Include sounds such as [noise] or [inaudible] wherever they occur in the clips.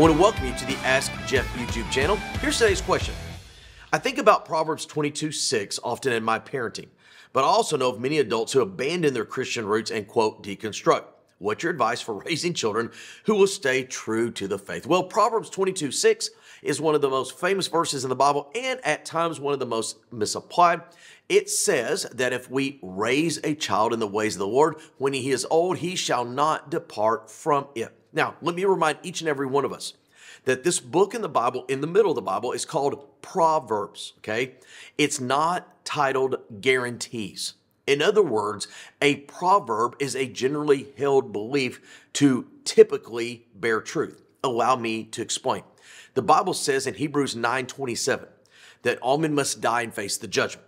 I want to welcome you to the Ask Jeff YouTube channel. Here's today's question. I think about Proverbs 22 6 often in my parenting, but I also know of many adults who abandon their Christian roots and quote, deconstruct. What's your advice for [laughs] raising children who will stay true to the faith? Well, Proverbs 22 6 is one of the most famous verses in the Bible and at times one of the most misapplied. It says that if we raise a child in the ways of the Lord, when he is old, he shall not depart from it. Now, let me remind each and every one of us that this book in the Bible, in the middle of the Bible, is called Proverbs, okay? It's not titled Guarantees. In other words, a proverb is a generally held belief to typically bear truth. Allow me to explain. The Bible says in Hebrews 9:27 that all men must die and face the judgment.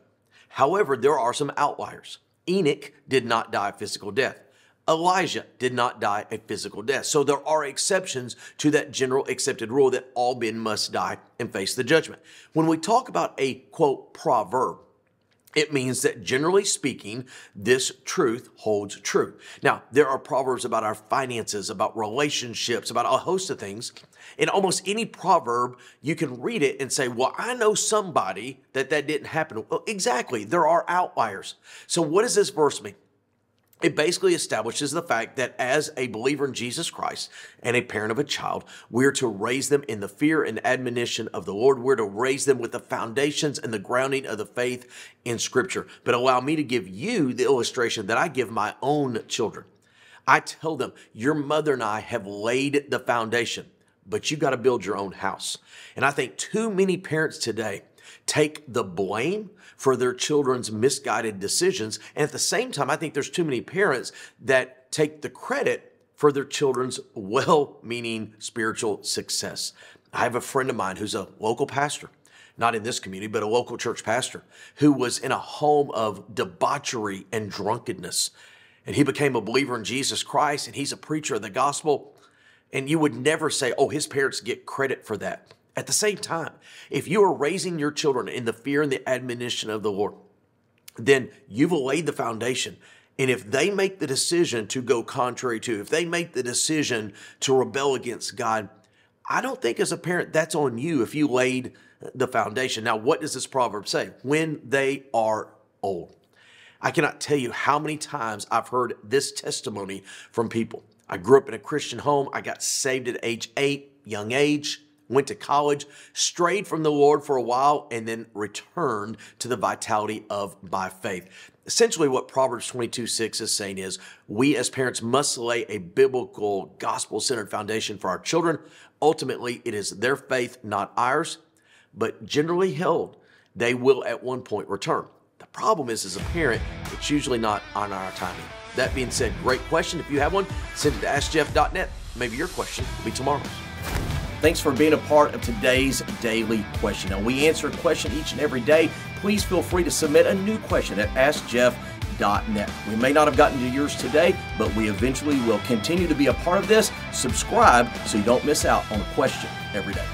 However, there are some outliers. Enoch did not die a physical death. Elijah did not die a physical death. So there are exceptions to that general accepted rule that all men must die and face the judgment. When we talk about a quote proverb, it means that generally speaking, this truth holds true. Now, there are proverbs about our finances, about relationships, about a host of things. In almost any proverb, you can read it and say, Well, I know somebody that that didn't happen. Well, exactly. There are outliers. So, what does this verse mean? It basically establishes the fact that as a believer in Jesus Christ and a parent of a child, we're to raise them in the fear and admonition of the Lord. We're to raise them with the foundations and the grounding of the faith in Scripture. But allow me to give you the illustration that I give my own children. I tell them, Your mother and I have laid the foundation, but you got to build your own house. And I think too many parents today take the blame for their children's misguided decisions. And at the same time, I think there's too many parents that take the credit for their children's well meaning spiritual success. I have a friend of mine who's a local pastor not in this community, but a local church pastor who was in a home of debauchery and drunkenness. And he became a believer in Jesus Christ and he's a preacher of the gospel. And you would never say, oh, his parents get credit for that. At the same time, if you are raising your children in the fear and the admonition of the Lord, then you've laid the foundation. And if they make the decision to go contrary to, if they make the decision to rebel against God, I don't think as a parent that's on you if you laid the foundation. Now, what does this proverb say? When they are old. I cannot tell you how many times I've heard this testimony from people. I grew up in a Christian home. I got saved at age eight, young age went to college, strayed from the Lord for a while, and then returned to the vitality of by faith. Essentially, what Proverbs 22 6 is saying is we as parents must lay a biblical, gospel centered foundation for our children. Ultimately, it is their faith, not ours, but generally held, they will at one point return. The problem is, as a parent, it's usually not on our timing. That being said, great question. If you have one, send it to AskJeff.net. Maybe your question will be tomorrow's. Thanks for being a part of today's daily question. Now, we answer a question each and every day. Please feel free to submit a new question at AskJeff.net. We may not have gotten to yours today, but we eventually will continue to be a part of this. Subscribe so you don't miss out on a question every day.